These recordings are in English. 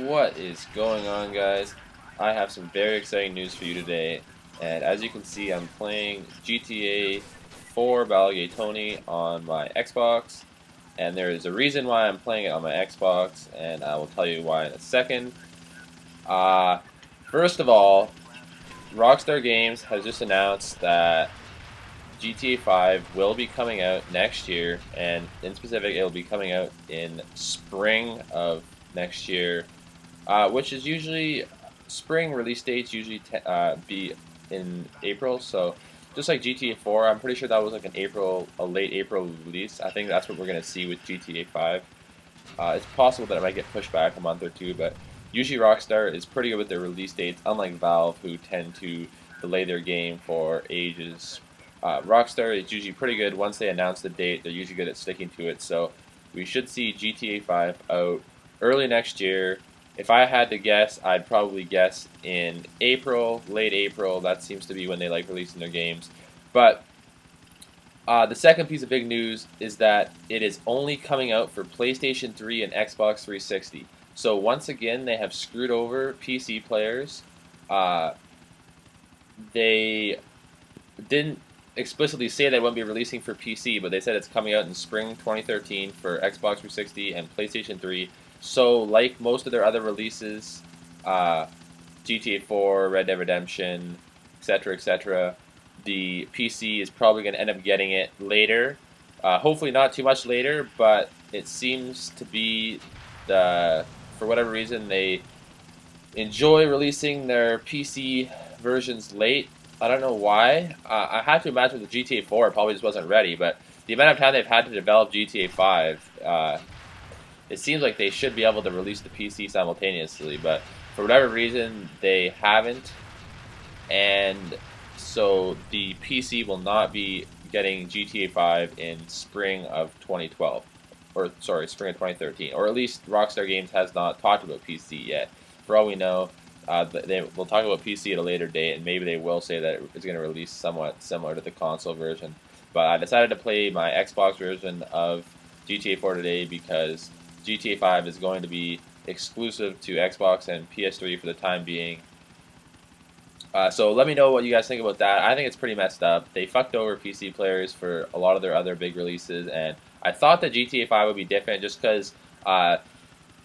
What is going on guys? I have some very exciting news for you today and as you can see I'm playing GTA 4 Balotelli on my Xbox and there is a reason why I'm playing it on my Xbox and I will tell you why in a second. Uh, first of all, Rockstar Games has just announced that GTA 5 will be coming out next year and in specific it will be coming out in spring of next year uh, which is usually spring release dates usually uh, be in April. So just like GTA 4, I'm pretty sure that was like an April, a late April release. I think that's what we're gonna see with GTA 5. Uh, it's possible that it might get pushed back a month or two, but usually Rockstar is pretty good with their release dates, unlike Valve, who tend to delay their game for ages. Uh, Rockstar is usually pretty good once they announce the date. They're usually good at sticking to it. So we should see GTA 5 out early next year. If I had to guess, I'd probably guess in April, late April. That seems to be when they like releasing their games. But uh, the second piece of big news is that it is only coming out for PlayStation 3 and Xbox 360. So once again, they have screwed over PC players. Uh, they didn't explicitly say they won't be releasing for PC, but they said it's coming out in spring 2013 for Xbox 360 and PlayStation 3 so, like most of their other releases, uh, GTA 4, Red Dead Redemption, etc., etc., the PC is probably going to end up getting it later. Uh, hopefully, not too much later, but it seems to be the for whatever reason they enjoy releasing their PC versions late. I don't know why. Uh, I have to imagine the GTA 4 probably just wasn't ready, but the amount of time they've had to develop GTA 5, uh, it seems like they should be able to release the PC simultaneously, but for whatever reason, they haven't. And so the PC will not be getting GTA 5 in spring of 2012. Or, sorry, spring of 2013. Or at least Rockstar Games has not talked about PC yet. For all we know, uh, they will talk about PC at a later date, and maybe they will say that it's going to release somewhat similar to the console version. But I decided to play my Xbox version of GTA 4 today because GTA 5 is going to be exclusive to Xbox and PS3 for the time being. Uh, so let me know what you guys think about that. I think it's pretty messed up. They fucked over PC players for a lot of their other big releases, and I thought that GTA 5 would be different just because uh,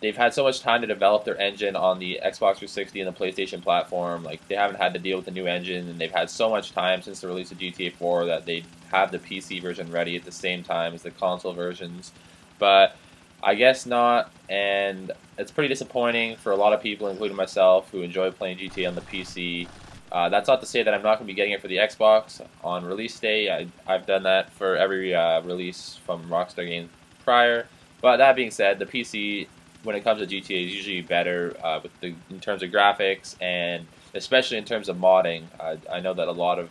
they've had so much time to develop their engine on the Xbox 360 and the PlayStation platform. Like they haven't had to deal with the new engine, and they've had so much time since the release of GTA 4 that they have the PC version ready at the same time as the console versions. But I guess not, and it's pretty disappointing for a lot of people, including myself, who enjoy playing GTA on the PC. Uh, that's not to say that I'm not going to be getting it for the Xbox on release day. I, have done that for every uh, release from Rockstar Games prior. But that being said, the PC, when it comes to GTA, is usually better uh, with the in terms of graphics and especially in terms of modding. I know that a lot of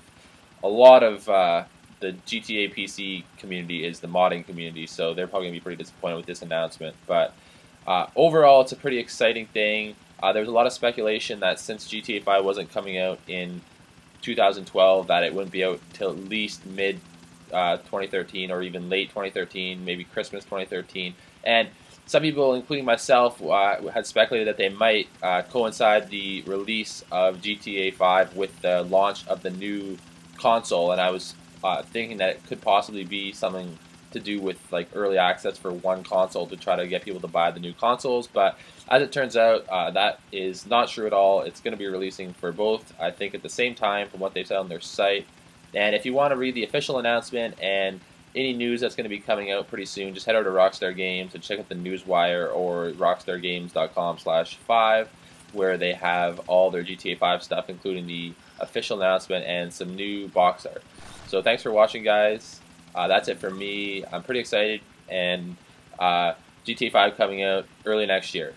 a lot of uh, the GTA PC community is the modding community, so they're probably going to be pretty disappointed with this announcement. But uh, overall, it's a pretty exciting thing. Uh, there was a lot of speculation that since GTA 5 wasn't coming out in 2012, that it wouldn't be out till at least mid uh, 2013 or even late 2013, maybe Christmas 2013. And some people, including myself, uh, had speculated that they might uh, coincide the release of GTA 5 with the launch of the new console, and I was uh, thinking that it could possibly be something to do with like early access for one console to try to get people to buy the new consoles. But as it turns out, uh, that is not true at all. It's going to be releasing for both, I think, at the same time from what they've said on their site. And if you want to read the official announcement and any news that's going to be coming out pretty soon, just head over to Rockstar Games and check out the Newswire or rockstargames.com/5, where they have all their GTA 5 stuff, including the official announcement and some new box art. So thanks for watching, guys. Uh, that's it for me. I'm pretty excited, and uh, GTA 5 coming out early next year.